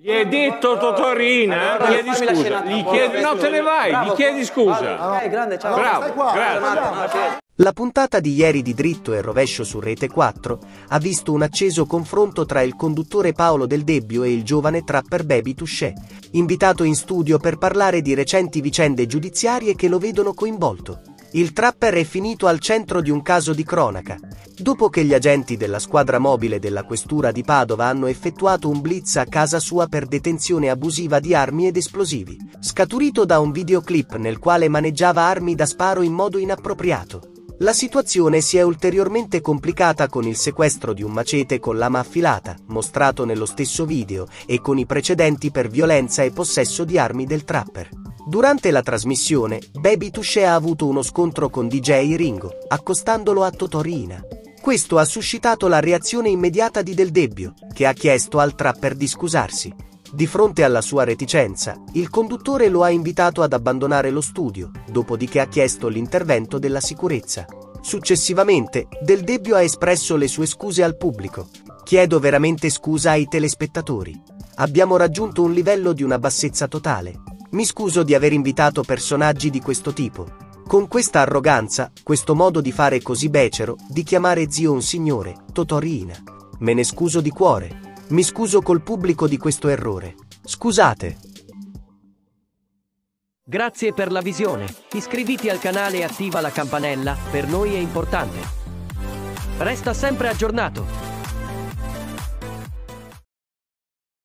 Gli hai detto Totorina? Allora, chiedi fammi la scusa. scenata, Gli chiedi, no, te ne vai, Bravo. gli chiedi scusa. Ok, grande, ciao. Bravo, stai qua, grazie. La puntata di ieri di Dritto e Rovescio su Rete 4 ha visto un acceso confronto tra il conduttore Paolo Del Debbio e il giovane trapper Baby Touché, invitato in studio per parlare di recenti vicende giudiziarie che lo vedono coinvolto. Il trapper è finito al centro di un caso di cronaca, dopo che gli agenti della squadra mobile della questura di Padova hanno effettuato un blitz a casa sua per detenzione abusiva di armi ed esplosivi, scaturito da un videoclip nel quale maneggiava armi da sparo in modo inappropriato. La situazione si è ulteriormente complicata con il sequestro di un macete con lama affilata, mostrato nello stesso video, e con i precedenti per violenza e possesso di armi del trapper. Durante la trasmissione, Baby Touché ha avuto uno scontro con DJ Ringo, accostandolo a Totorina. Questo ha suscitato la reazione immediata di Del Debbio, che ha chiesto al trapper di scusarsi. Di fronte alla sua reticenza, il conduttore lo ha invitato ad abbandonare lo studio, dopodiché ha chiesto l'intervento della sicurezza. Successivamente, Del Debbio ha espresso le sue scuse al pubblico. Chiedo veramente scusa ai telespettatori. Abbiamo raggiunto un livello di una bassezza totale. Mi scuso di aver invitato personaggi di questo tipo. Con questa arroganza, questo modo di fare così becero, di chiamare zio un signore, Totorina. Me ne scuso di cuore. Mi scuso col pubblico di questo errore. Scusate. Grazie per la visione. Iscriviti al canale e attiva la campanella, per noi è importante. Resta sempre aggiornato.